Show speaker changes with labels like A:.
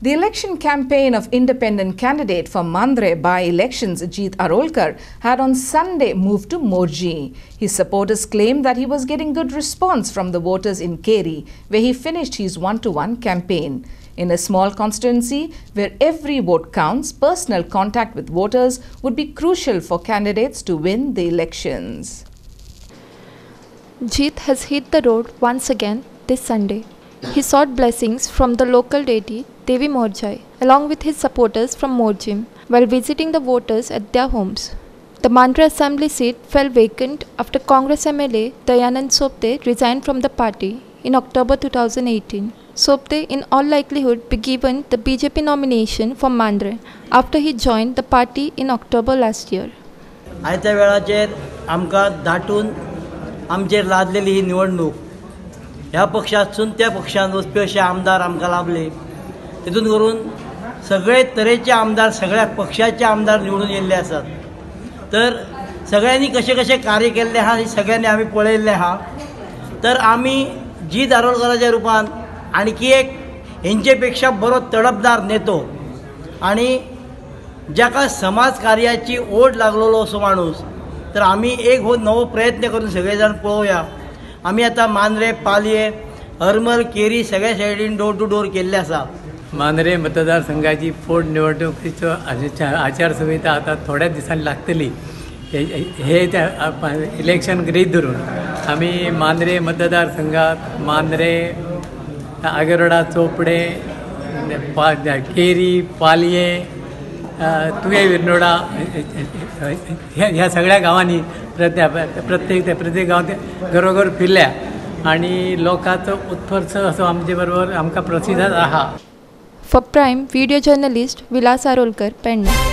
A: The election campaign of independent candidate for Mandre by-elections Jeet Arolkar had on Sunday moved to Morji. His supporters claimed that he was getting good response from the voters in Keri, where he finished his one-to-one campaign. In a small constituency where every vote counts, personal contact with voters would be crucial for candidates to win the elections.
B: Jeet has hit the road once again this Sunday. He sought blessings from the local deity Devi Morjai along with his supporters from Morjim while visiting the voters at their homes. The Mandra assembly seat fell vacant after Congress MLA Dayanand Sopte resigned from the party in October 2018. Sopte in all likelihood be given the BJP nomination for Mandre after he joined the party in October last year.
C: आयत्या वेळाचेर आमकां दाटून आमचेर लादलेली ही निवडणूक ह्या पक्षासून त्या पक्षान वचपी अशे आमदार आमकां लाभले. तितून करून सगळे तरेचे आमदार सगळ्या पक्षाचे आमदार निवडून येयल्ले आसात. तर सगळ्यांनी कशें कशें कार्य केल्लें आहा हें सगळ्यांनी आमी पळयल्लें आहा तर आमी जी दारोळकराच्या रुपान आणखी एक हेंचे पेक्षा बरो तडपदार नेतो. आणि जाका समाज कार्याची ओढ लागलेलो असो माणूस तर आमी एक हो नवो प्रयत्न करून सगळे जाण पळोवया. आमी आतां मांद्रे पालये हरमल केरी सगळ्या सायडीन डोर टू डोर केल्ले आसा
D: मांद्रे मतदारसंघाची पोटनिवडणुकीचो आचार आचारसंहिता आता थोड्याच दिसांनी लागतली. हे हे त्या इलेक्शन गृहीत धरून आम्ही मांद्रे मतदारसंघात मांद्रे आगरोडा चोपडे पा केरी पालये तुये विरनोडा ह्या ह्या सगळ्या गावांनी प्रत्या प्रत्येक त्या प्रत्येक गावात घरोघर फिरल्या आणि लोकांचो उत्फर्स असो आमचे बरोबर आमकां प्रसिद्ध आहा
B: for prime video journalist Vilas Arolkar Pedne